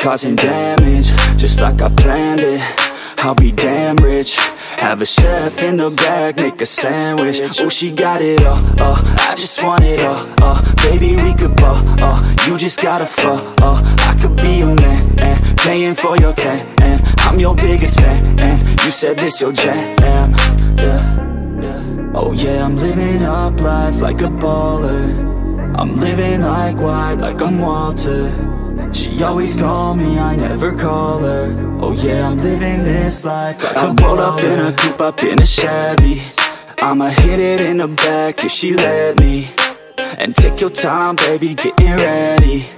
causing damage, just like I planned it. I'll be damn rich. Have a chef in the back, make a sandwich. Oh, she got it all, uh, I just want it all, uh. Baby, we could ball, uh You just gotta fall, uh. I could be your man, and Paying for your tan, and I'm your biggest fan, and You said this your jam, yeah. Oh yeah, I'm living up life like a baller. I'm living like white, like I'm Walter she always told me I never call her. Oh yeah, I'm living this life. I roll up in a coupe, up in a Chevy. I'ma hit it in the back if she let me. And take your time, baby, getting ready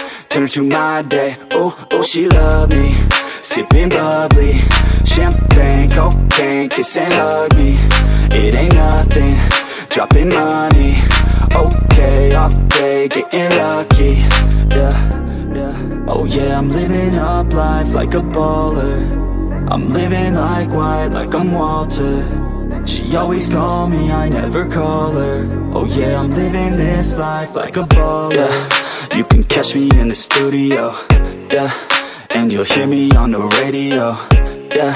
Turn to my day. Oh, oh, she love me. Sipping bubbly. Champagne, cocaine Kiss and hug me. It ain't nothing. Dropping money. Okay, day Getting lucky. Yeah, yeah. Oh yeah, I'm living up life like a baller. I'm living like white, like I'm Walter. She always told me I never call her. Oh yeah, I'm living this life like a baller. yeah. You can catch me in the studio Yeah. And you'll hear me on the radio Yeah.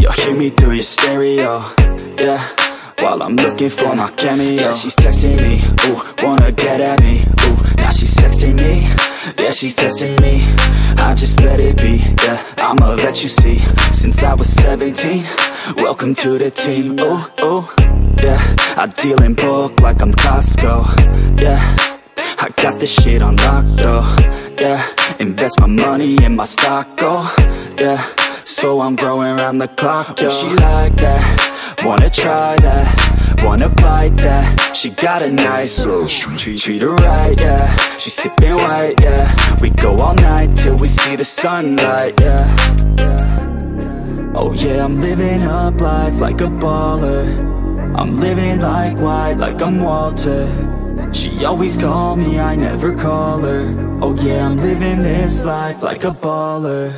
You'll hear me through your stereo Yeah. While I'm looking for my cameo. Yeah, she's texting me, ooh, wanna get at me Ooh, now she's sexting me Yeah, she's testing me. I just let it be, yeah. I'm a vet, you see. Since I was 17 Welcome to the team, ooh, ooh. Yeah, I deal in bulk like I'm Costco Yeah. I got this shit on lock, though. Yeah, invest my money in my stock, oh. Yeah, so I'm growing around the clock, yo. She like that. Wanna try that, wanna bite that. She got a nice treat, treat her right, yeah. She sipping white, yeah. We go all night till we see the sunlight, yeah. Oh yeah, I'm living up life like a baller. I'm living like white, like I'm Walter she always called me, I never call her. Oh yeah, I'm living this life like a baller.